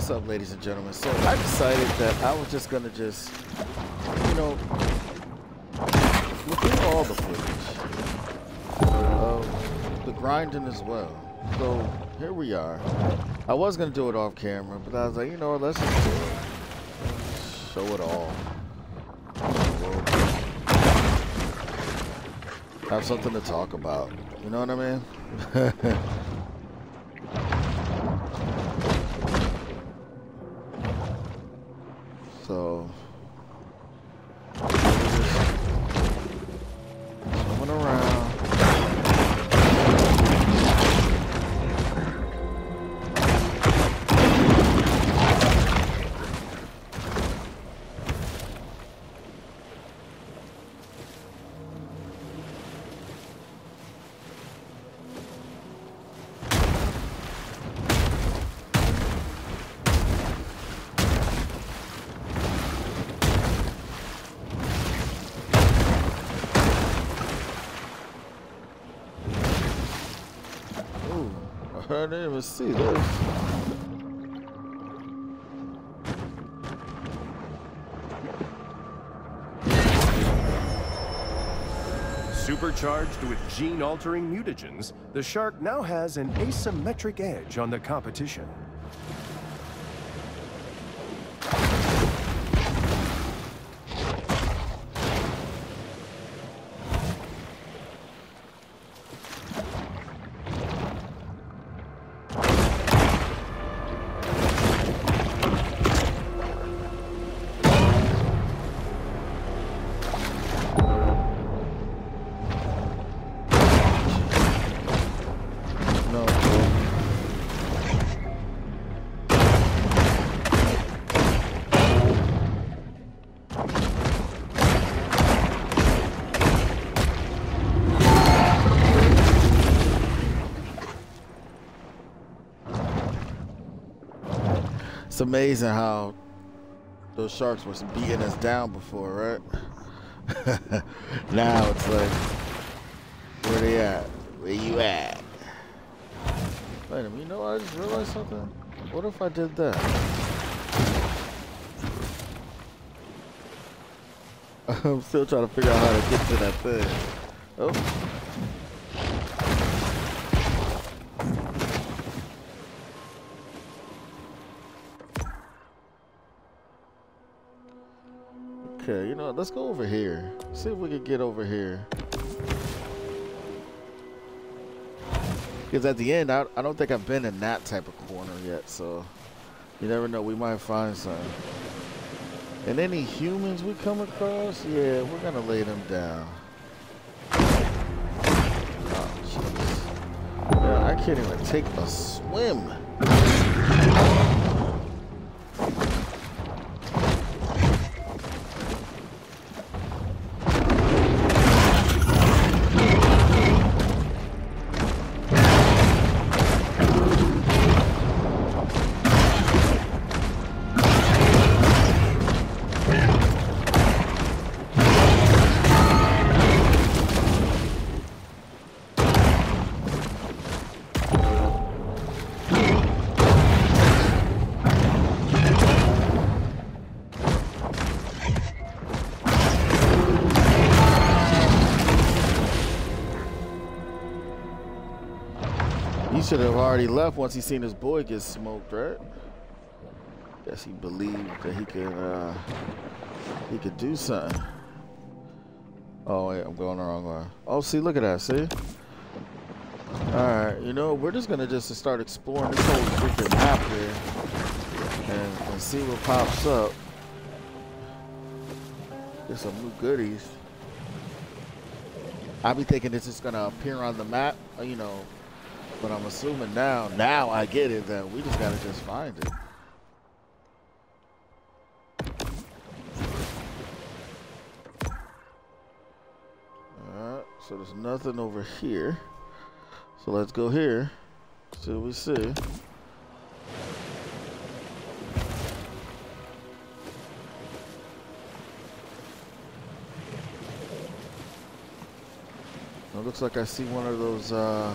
What's up, ladies and gentlemen? So I decided that I was just gonna just, you know, look at all the footage of the grinding as well. So here we are. I was gonna do it off camera, but I was like, you know, let's just do it. Show it all. Have something to talk about. You know what I mean? so didn't see this. Supercharged with gene-altering mutagens, the shark now has an asymmetric edge on the competition. It's amazing how those sharks was beating us down before, right? now it's like, where they at? Where you at? Wait a minute, you know? I just realized something. What if I did that? I'm still trying to figure out how to get to that thing. Oh. Okay, you know? Let's go over here. See if we can get over here. Because at the end, I, I don't think I've been in that type of corner yet, so you never know. We might find some. And any humans we come across, yeah, we're gonna lay them down. Oh, jeez. I can't even take a swim. Should have already left once he seen his boy get smoked, right? Guess he believed that he could uh he could do something. Oh wait, I'm going the wrong way. Oh see, look at that, see? Alright, you know, we're just gonna just start exploring this whole freaking map here and, and see what pops up. Get some new goodies. I be thinking this is gonna appear on the map, uh, you know, but I'm assuming now, now I get it that we just gotta just find it. Alright, so there's nothing over here. So let's go here. See what we see. It looks like I see one of those uh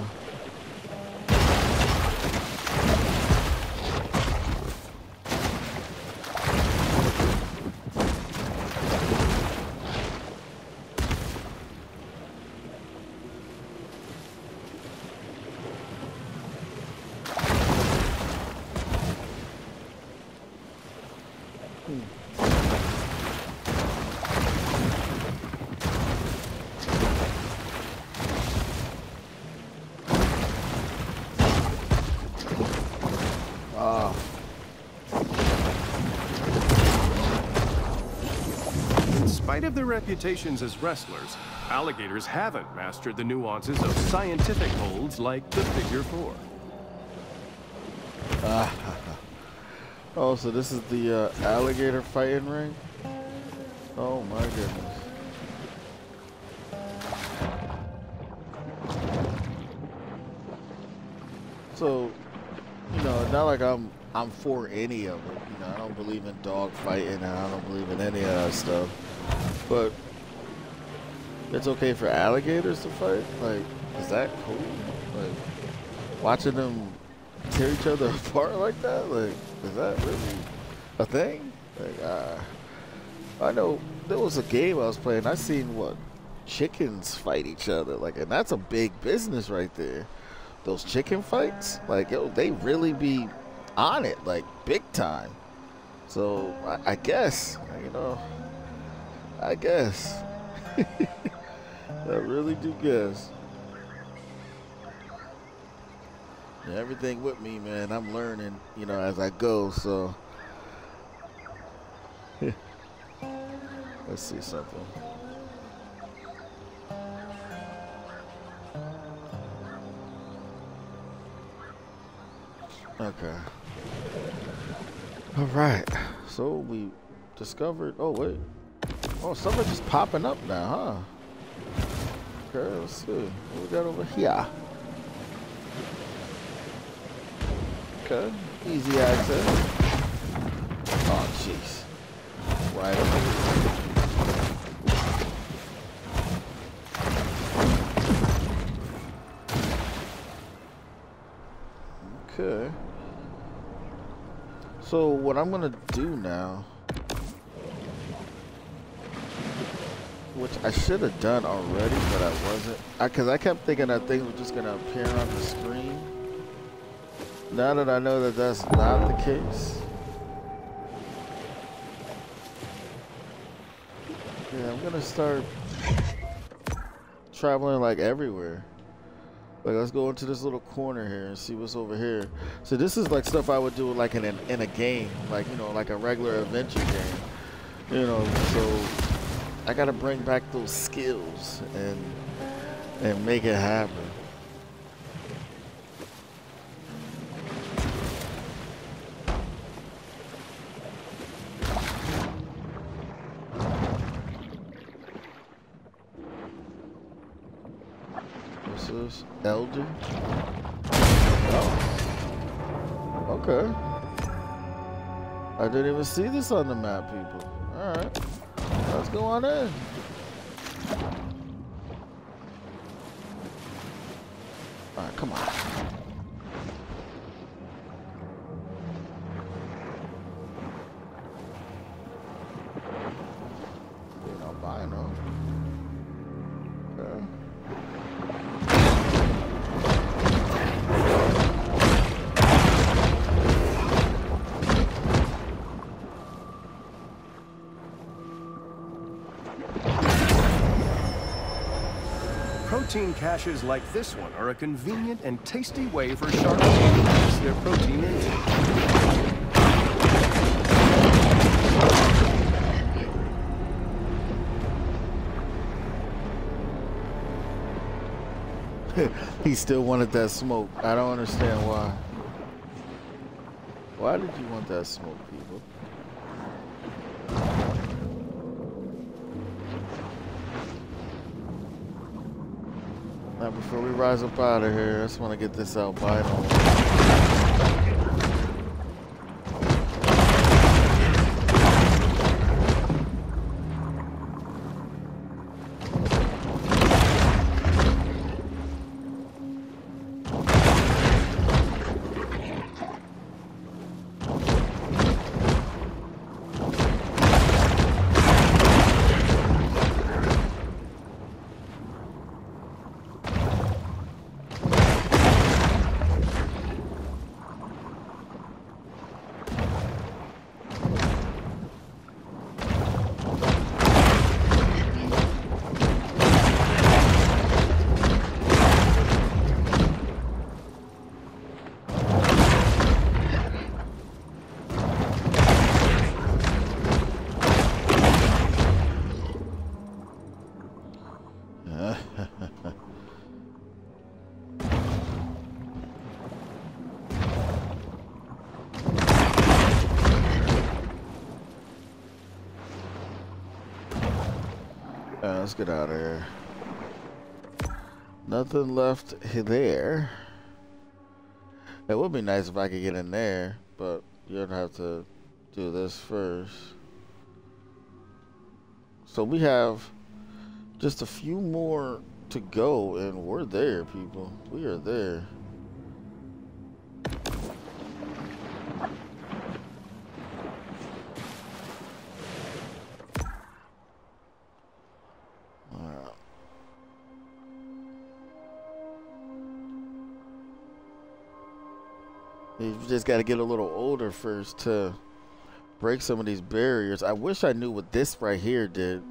spite their reputations as wrestlers, alligators haven't mastered the nuances of scientific holds like the figure four. Oh, so this is the uh, alligator fighting ring? Oh my goodness. So, you know, not like I'm I'm for any of it. You know, I don't believe in dog fighting and I don't believe in any of that stuff. But it's okay for alligators to fight? Like, is that cool? Like, watching them tear each other apart like that? Like, is that really a thing? Like, uh, I know there was a game I was playing. I seen what chickens fight each other. Like, and that's a big business right there. Those chicken fights, like, yo, they really be on it, like, big time. So I, I guess, you know, I guess. I really do guess. Everything with me, man, I'm learning, you know, as I go, so. Let's see something. Okay. All right. So we discovered. Oh wait. Oh, some are just popping up now, huh? Okay, let's see. What we got over here? Okay, easy access. Oh, jeez. Right Okay. So what I'm gonna do now which I should have done already, but I wasn't. Because I, I, kept thinking that things were just going to appear on the screen. Now that I know that that's not the case. Yeah, I'm going to start traveling like everywhere. Like, let's go into this little corner here and see what's over here. So this is like stuff I would do like in, an, in a game, like, you know, like a regular adventure game. You know, so I gotta bring back those skills and and make it happen. What's this? Elder? Oh. Okay. I didn't even see this on the map, people. Alright. Let's go on in. Caches like this one are a convenient and tasty way for sharks to increase their protein intake. he still wanted that smoke. I don't understand why. Why did you want that smoke, people? Now before we rise up out of here, I just want to get this albino. Get out of here. Nothing left there. It would be nice if I could get in there, but you'd have to do this first. So we have just a few more to go, and we're there, people. We are there. Got to get a little older first to break some of these barriers. I wish I knew what this right here did.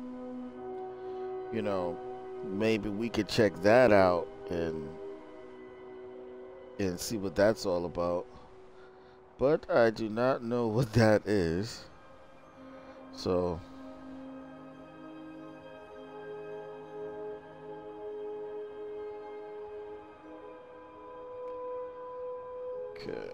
You know, maybe we could check that out and and see what that's all about. But I do not know what that is. So Okay,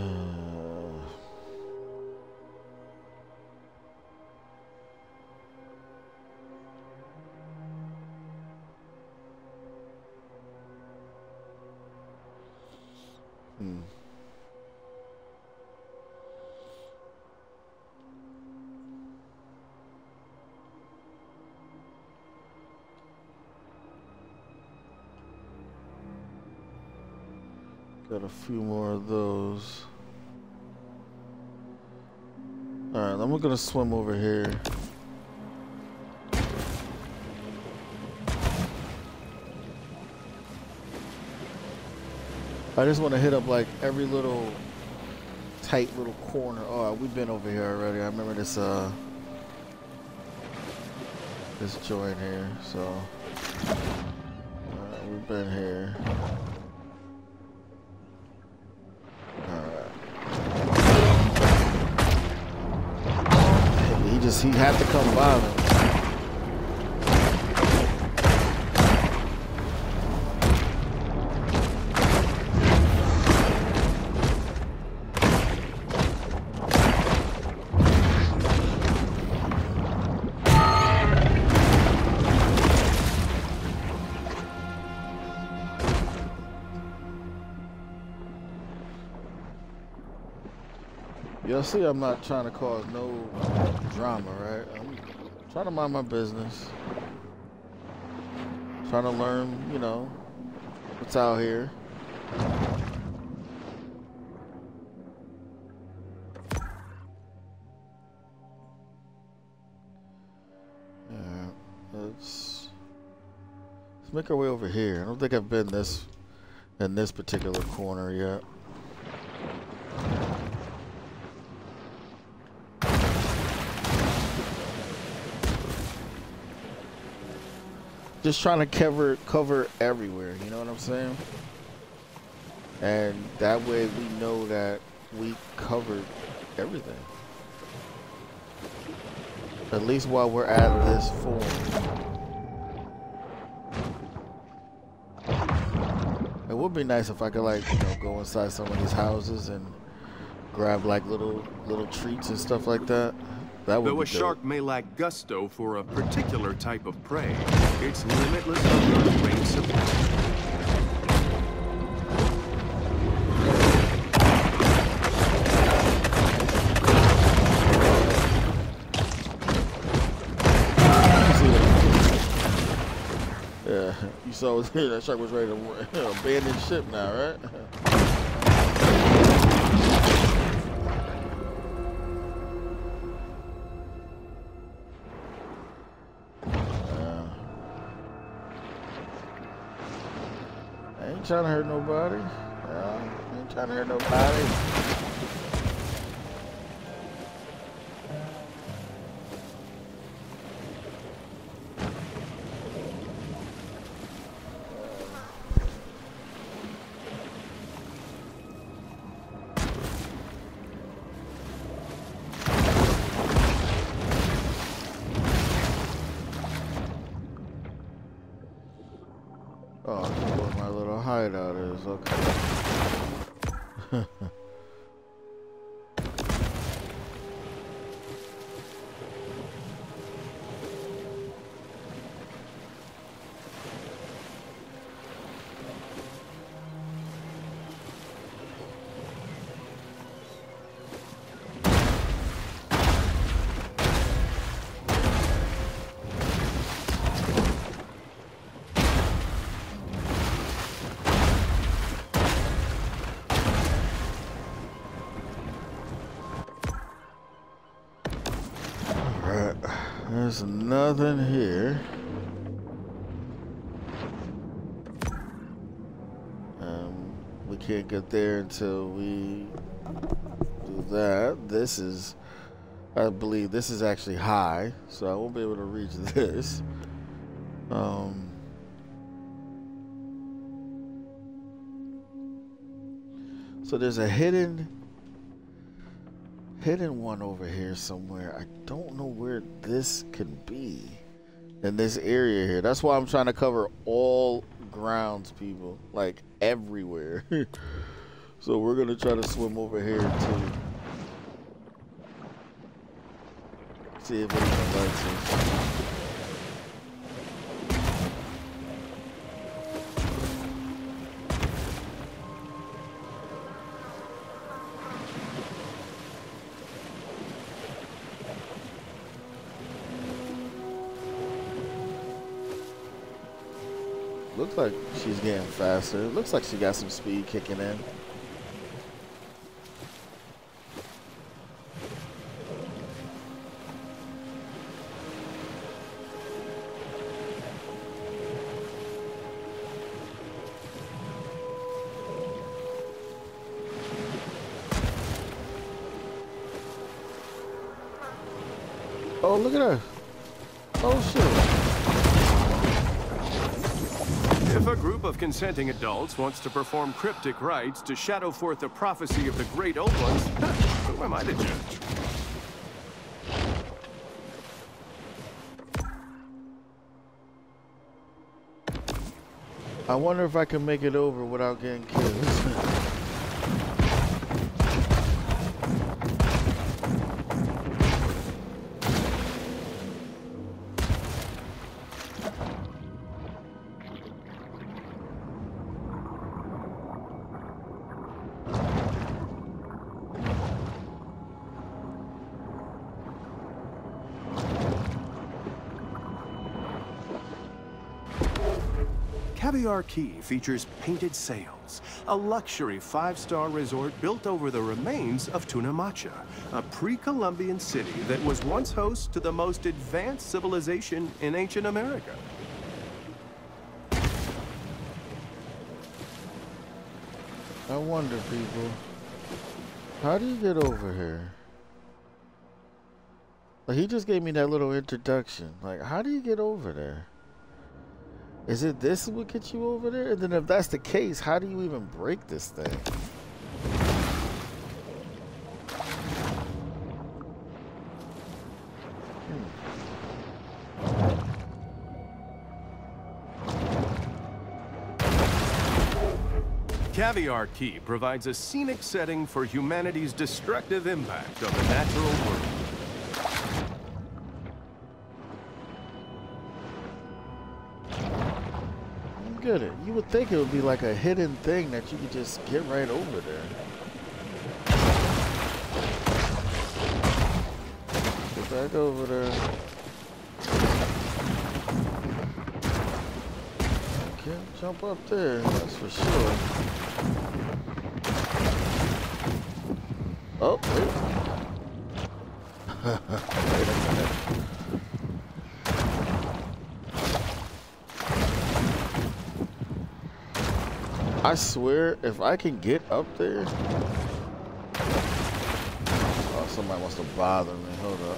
few more of those. Alright, I'm gonna swim over here. I just want to hit up like every little tight little corner. Oh, we've been over here already. I remember this uh this joint here. So we've been here. Just he had to come by me. You'll see I'm not trying to cause no drama, right? I'm trying to mind my business. Trying to learn, you know, what's out here. Yeah, let's let's make our way over here. I don't think I've been this in this particular corner yet. Just trying to cover cover everywhere. You know what I'm saying? And that way we know that we covered everything. At least while we're at this form. It would be nice if I could like, you know, go inside some of these houses and grab like little little treats and stuff like that. Though a shark may lack gusto for a particular type of prey, its limitless hunger reigns supreme. Yeah, you saw that shark was ready to abandon ship now, right? trying to hurt nobody. Yeah, ain't trying to hurt nobody. Rucksack. There's nothing here. Um, we can't get there until we do that. This is, I believe, this is actually high, so I won't be able to reach this. Um, so there's a hidden hidden one over here somewhere. I don't know where this can be in this area here. That's why I'm trying to cover all grounds, people. Like everywhere. so we're going to try to swim over here too. See if anyone likes us. Looks like she's getting faster. Looks like she got some speed kicking in. Oh, look at her. Oh, shit. Group of consenting adults wants to perform cryptic rites to shadow forth the prophecy of the great old ones, who am I to judge? I wonder if I can make it over without getting killed. Key features painted sails, a luxury five-star resort built over the remains of Tunamacha, a pre-Columbian city that was once host to the most advanced civilization in ancient America. I wonder, people, how do you get over here? Like, he just gave me that little introduction. Like, how do you get over there? Is it this what get you over there? And then if that's the case, how do you even break this thing? Hmm. Caviar Key provides a scenic setting for humanity's destructive impact on the natural world. You would think it would be like a hidden thing that you could just get right over there. Get back over there. Can't jump up there, that's for sure. Oh. wait a minute. I swear, if I can get up there... Oh, somebody wants to bother me. Hold up.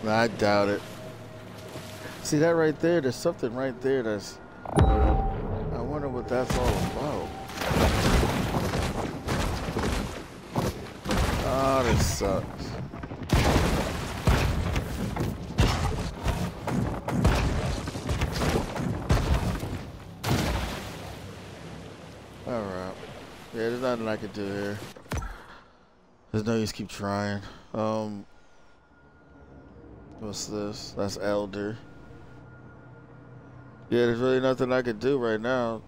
Hmm. I doubt it. See that right there? There's something right there that's... I wonder what that's all about. Oh, this sucks. Alright. Yeah, there's nothing I can do here. There's no use keep trying. Um... What's this? That's Elder. Yeah, there's really nothing I can do right now.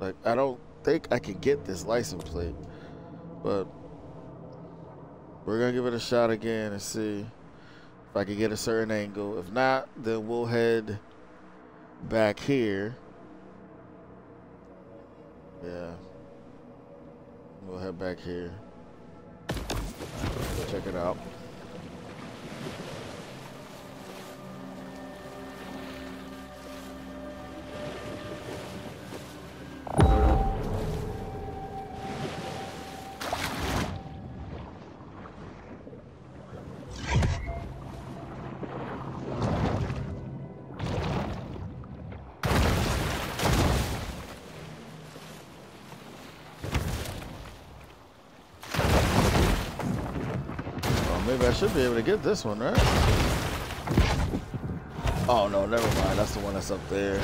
Like, I don't think I can get this license plate. But We're gonna give it a shot again and see if I can get a certain angle. If not, then we'll head back here. Yeah. We'll head back here. Check it out. Should be able to get this one, right? Oh, no, never mind. That's the one that's up there.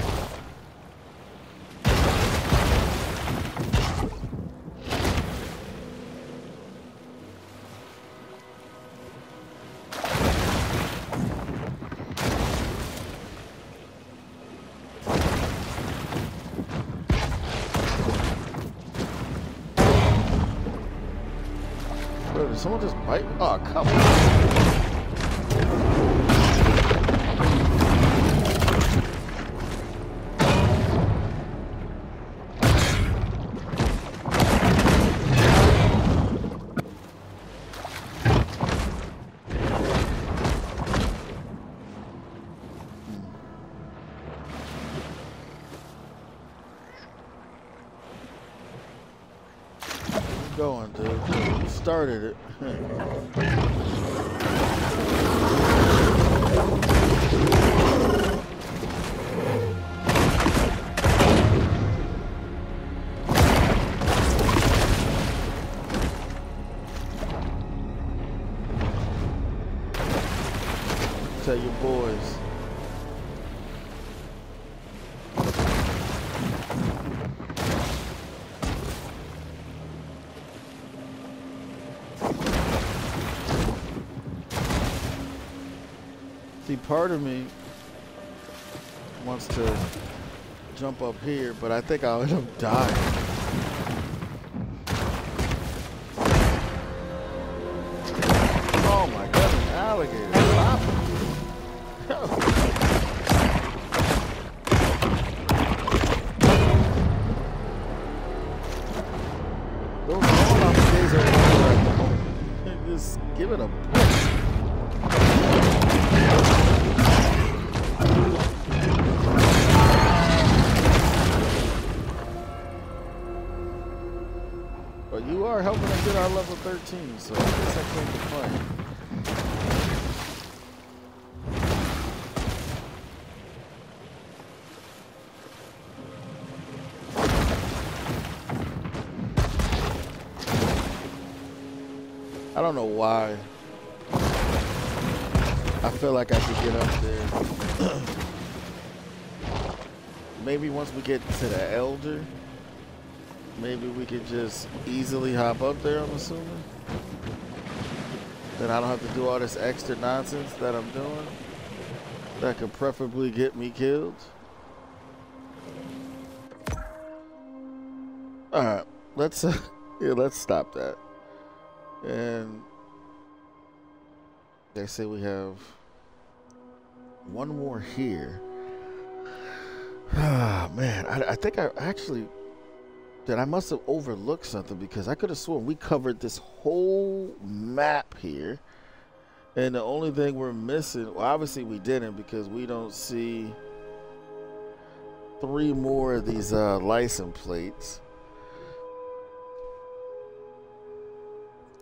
someone just bite? Oh, come on. Part of me wants to jump up here, but I think I'll end up dying. 13, so complain. I don't know why. I feel like I could get up there. Maybe once we get to the Elder, maybe we could just easily hop up there, I'm assuming. Then I don't have to do all this extra nonsense that I'm doing. That could preferably get me killed. Alright, let's uh, yeah, let's stop that. And they say we have one more here. Ah, man, I, I think I actually that I must have overlooked something because I could have sworn we covered this whole map here. And the only thing we're missing, well, obviously we didn't because we don't see three more of these uh, license plates.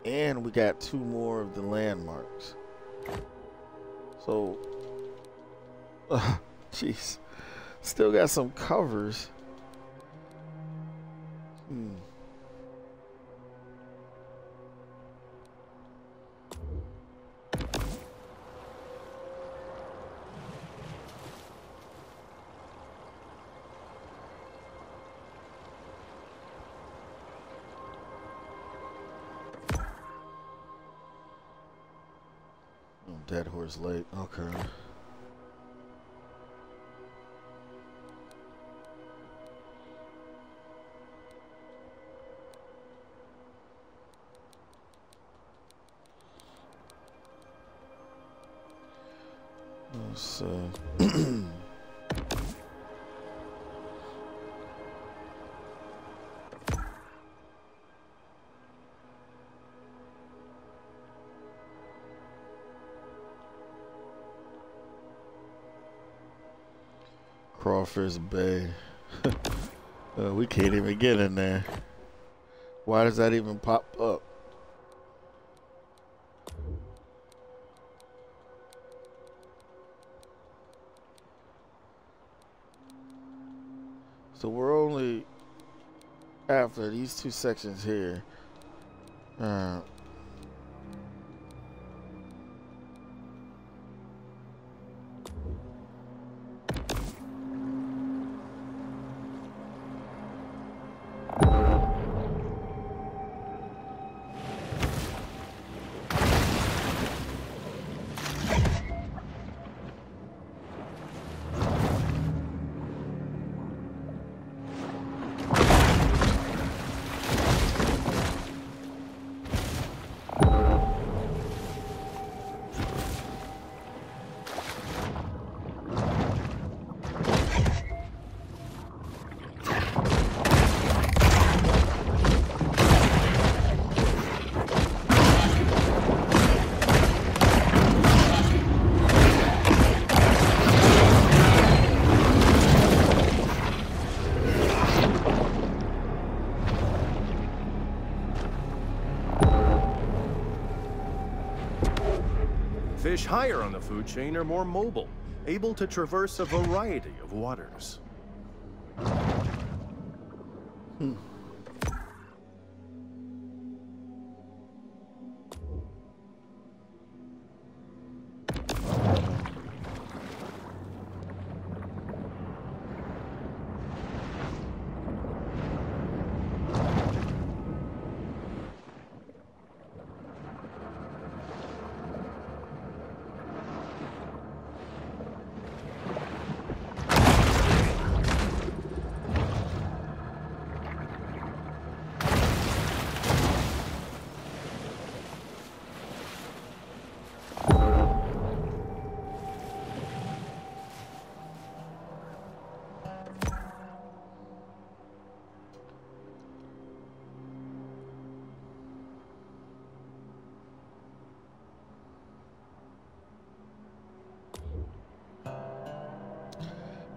And we got two more of the landmarks. So, jeez, uh, still got some covers. Oh, Dead Horse Lake. Okay. Crawford's Bay. uh, we can't even get in there. Why does that even pop up? So we're only after these two sections here. Uh, higher on the food chain are more mobile, able to traverse a variety of waters.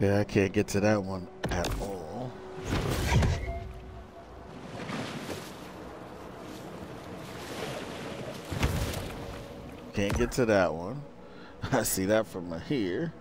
Yeah, I can't get to that one at all. Can't get to that one. I see that from here.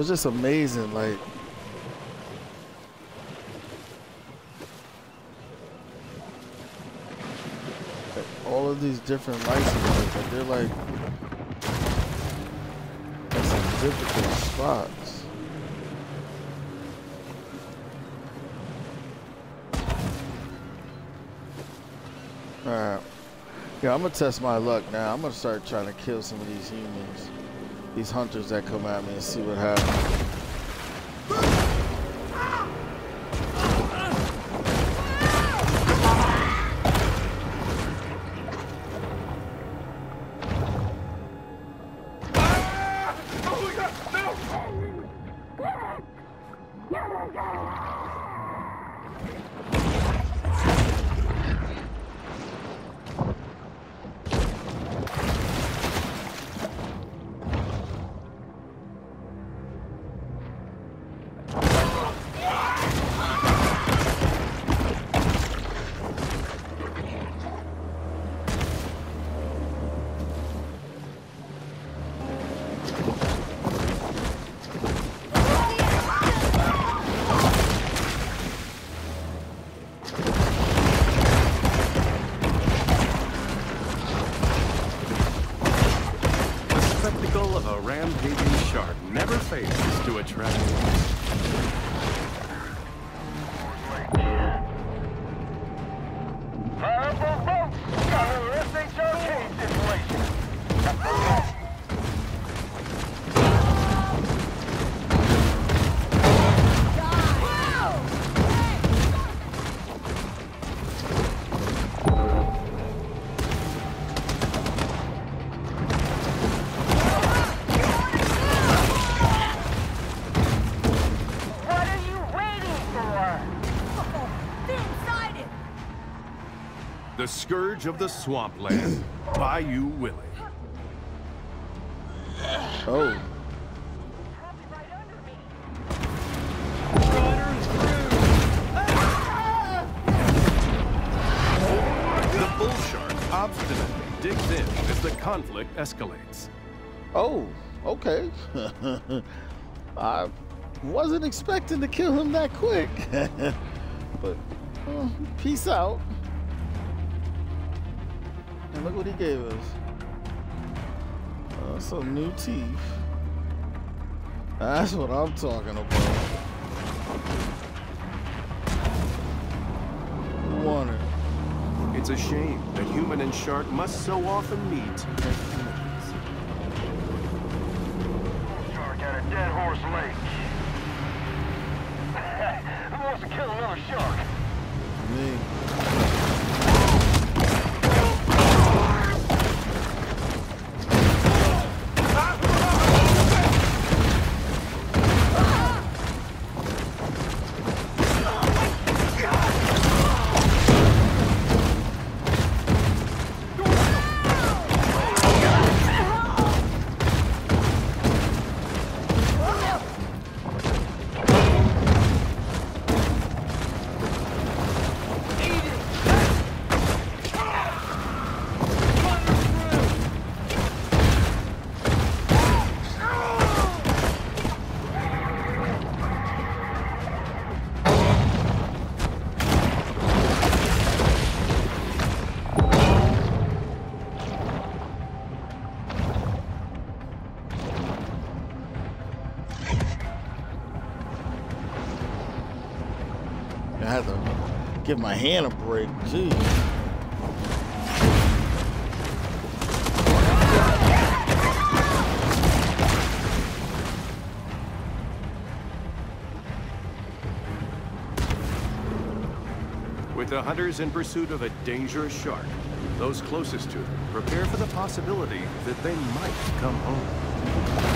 Was just amazing, like like, all of these different licenses, like they're like at some difficult spots. Alright. Yeah, I'm gonna test my luck now. I'm gonna start trying to kill some of these humans these hunters that come at me and see what happens. Scourge of the swampland, Bayou Willie. Oh. The bull shark obstinately digs in as the conflict escalates. Oh, okay. I wasn't expecting to kill him that quick. but uh, peace out. And look what he gave us. Uh, some new teeth. That's what I'm talking about. Who won it? It's a shame that human and shark must so often meet as enemies. Shark at a dead horse lake. Who wants to kill another shark? Me. Give my hand a break. Jeez. With the hunters in pursuit of a dangerous shark, those closest to them prepare for the possibility that they might come home.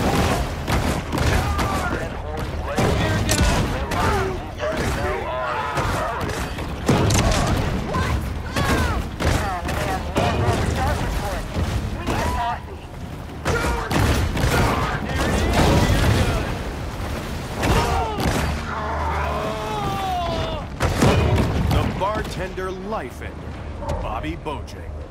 Bartender life ender, Bobby Bojangles.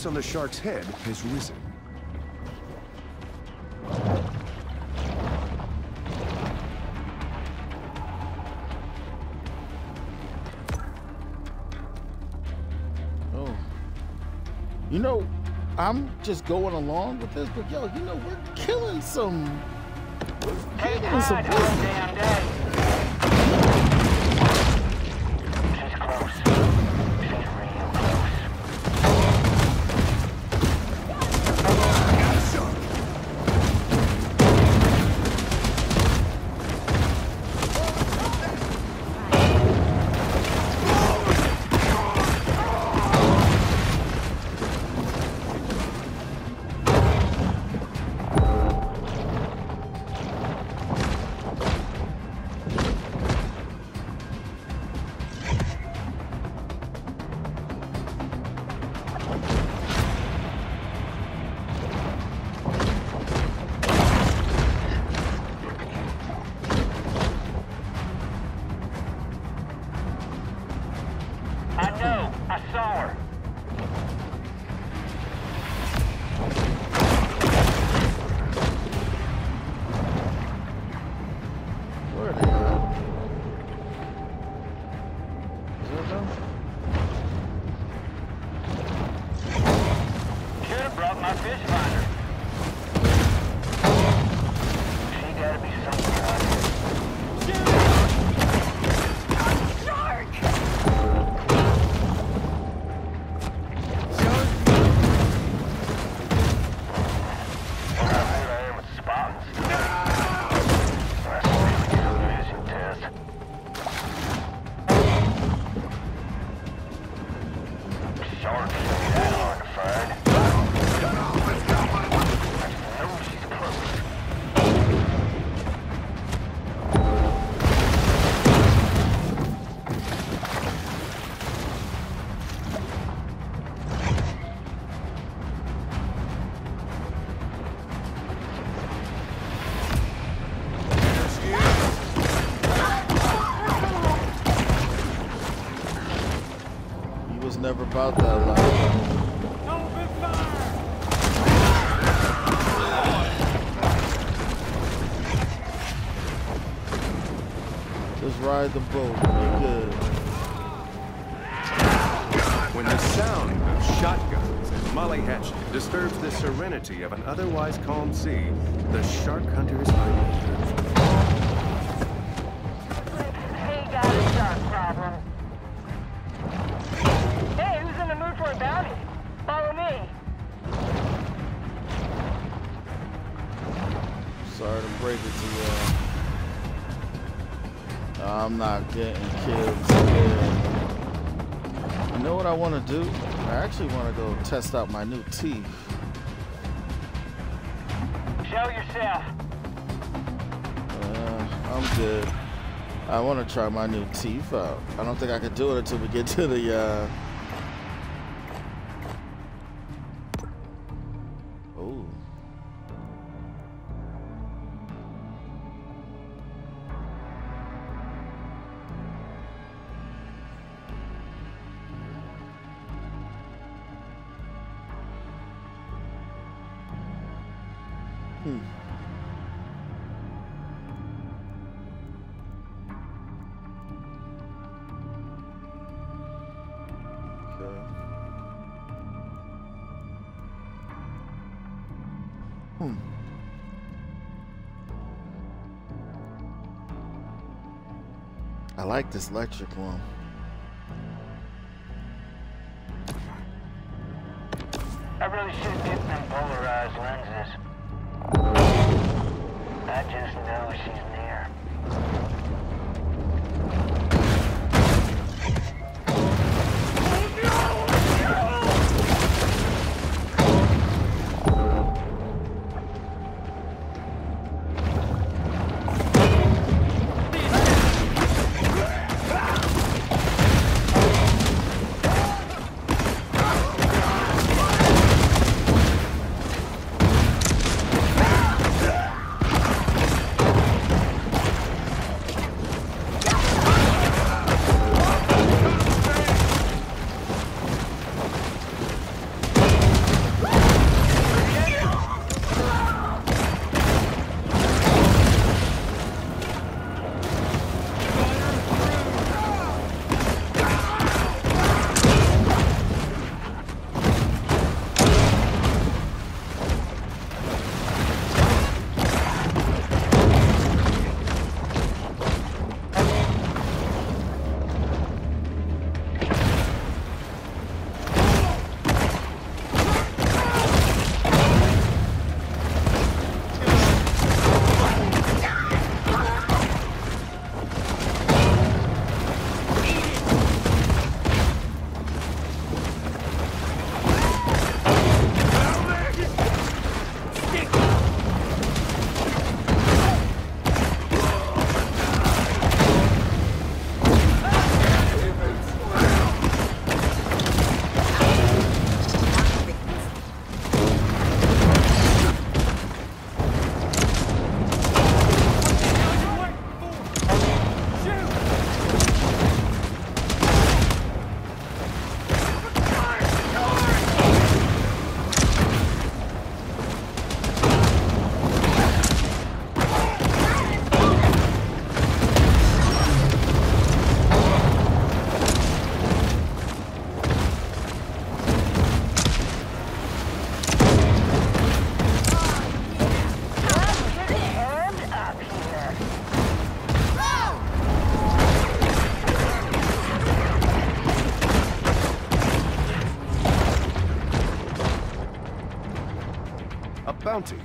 Price on the shark's head has risen. Oh. You know, I'm just going along with this, but yo, you know, we're killing some. We're killing some about that life. Just ride the boat. You're good. When the sound of shotguns and molly hatchet disturbs the serenity of an otherwise calm sea, the shark hunters are getting killed today. You know what I want to do? I actually want to go test out my new teeth. Show yourself. Uh, I'm good. I want to try my new teeth out. I don't think I can do it until we get to the. Uh... I like this electric one. I really should get them polarized lenses. I just know she's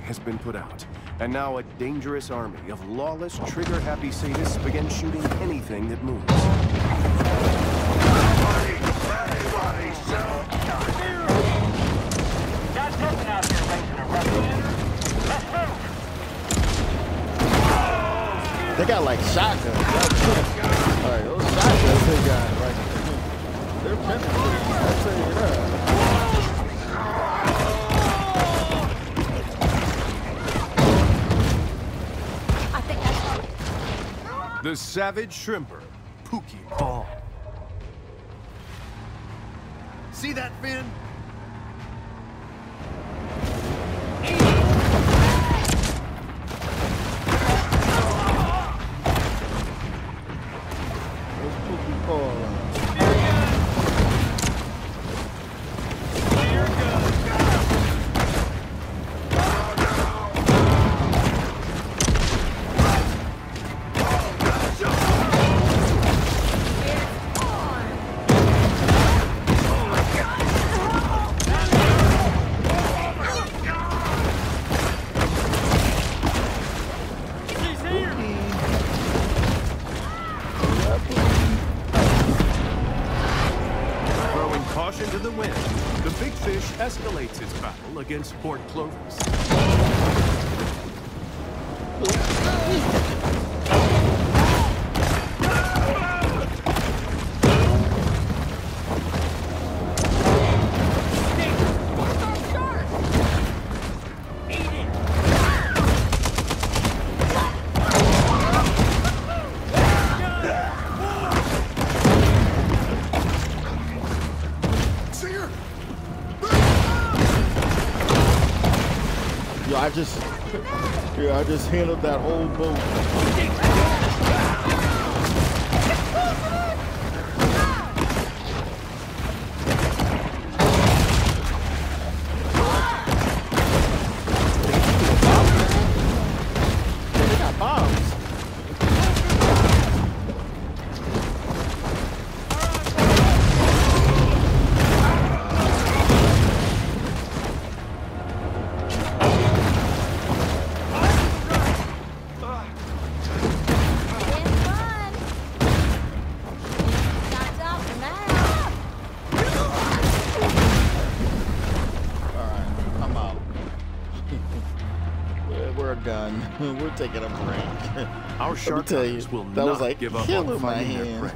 has been put out, and now a dangerous army of lawless, trigger-happy sadists begin shooting anything that moves. They got like shotguns. like those shotguns they got, like they're penetrating. I'll tell you that. The Savage Shrimper, Pookie Ball. See that fin? Against Port Clovis. I just, yeah, I just handled that whole boat. Shark hunters will that not was like give up on my finding their hand.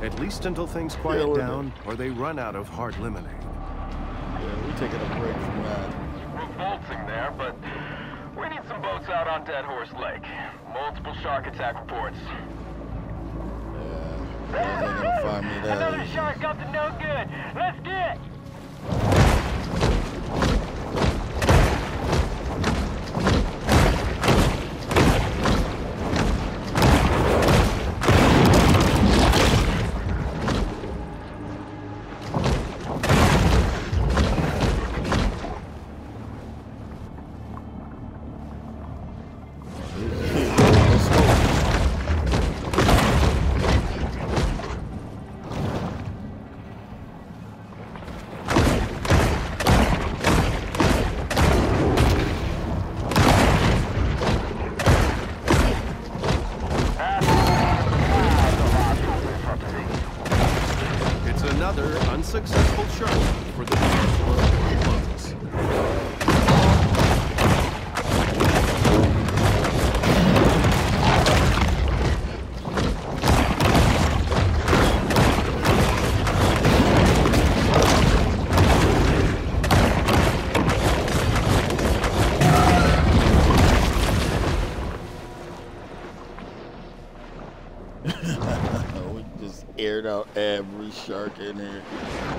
prey. At least until things quiet down or they run out of hard lemonade. Yeah, we're taking a shark in here.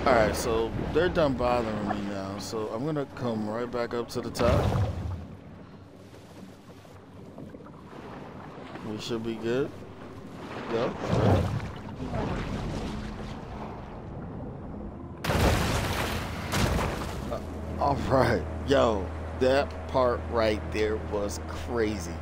Alright, so they're done bothering me now. So I'm gonna come right back up to the top. We should be good. Right. Uh, All right, yo, that part right there was crazy.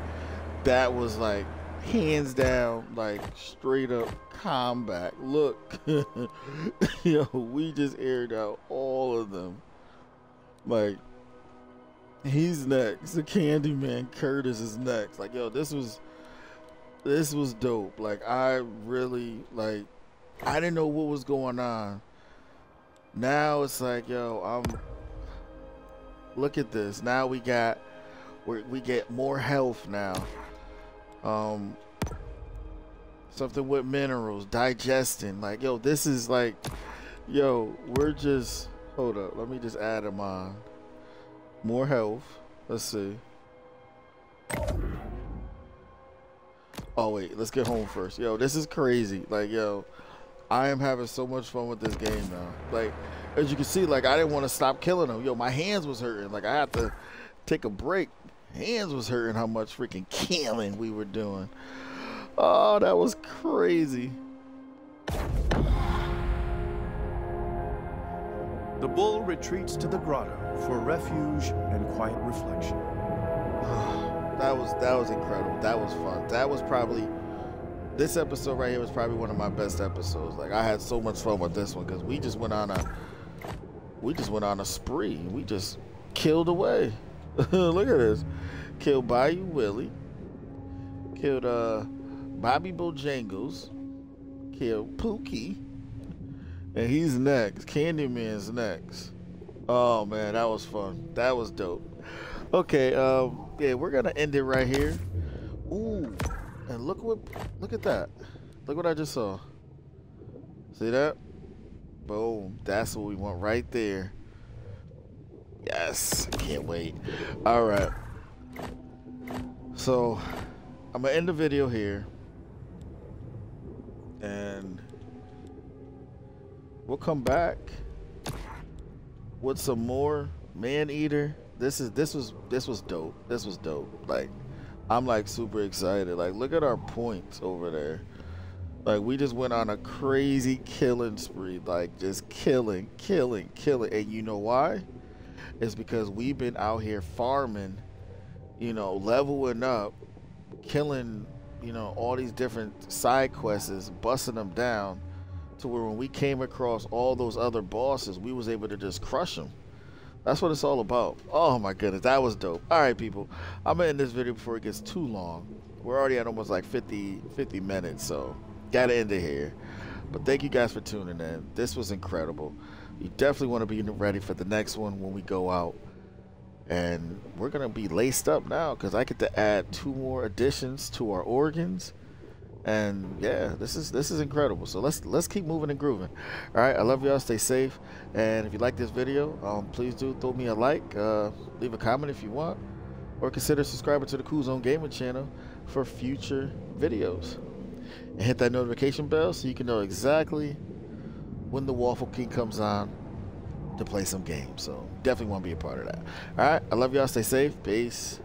That was like hands down, like straight up combat. Look, yo, we just aired out all of them. Like, he's next. The Candyman Curtis is next. Like, yo, this was this was dope. Like, I really like. I didn't know what was going on. Now it's like, yo, I'm. Look at this. Now we got, we we get more health now. Um, something with minerals, digesting. Like, yo, this is like, yo, we're just. Hold up. Let me just add them on. More health. Let's see. Oh wait, let's get home first. Yo, this is crazy. Like, yo, I am having so much fun with this game now. Like, as you can see, like I didn't want to stop killing them. Yo, my hands was hurting. Like I had to take a break. Hands was hurting how much freaking killing we were doing. Oh, that was crazy. The bull retreats to the grotto for refuge and quiet reflection. that was that was incredible. That was fun. That was probably this episode right here was probably one of my best episodes. Like I had so much fun with this one because we just went on a we just went on a spree. We just killed away. Look at this. Killed Bayou Willie. Killed uh Bobby Bojangles. Killed Pookie. And he's next. Candyman's next. Oh man, that was fun. That was dope. Okay, um, yeah, we're gonna end it right here. Ooh, and look what look at that. Look what I just saw. See that? Boom. That's what we want right there. Yes. Can't wait. Alright. So I'm gonna end the video here. And we'll come back with some more man eater. This is this was this was dope. This was dope. Like i'm like super excited. Like look at our points over there. Like we just went on a crazy killing spree. Like just killing killing killing. And you know why? It's because we've been out here farming you know leveling up killing you know all these different side quests busting them down to where when we came across all those other bosses, we was able to just crush them. That's what it's all about. Oh my goodness, that was dope. All right, people, I'm gonna end this video before it gets too long. We're already at almost like 50, 50 minutes, so gotta end it here. But thank you guys for tuning in. This was incredible. You definitely want to be ready for the next one when we go out. And we're gonna be laced up now because I get to add two more additions to our organs. And yeah this is this is incredible. So let's let's keep moving and grooving. All right i love y'all. Stay safe. And if you like this video um, please do throw me a like uh, leave a comment if you want or consider subscribing to the Kool Zone Gaming channel for future videos. And hit that notification bell so you can know exactly when the waffle king comes on to play some games. So definitely want to be a part of that. All right i love y'all. Stay safe. Peace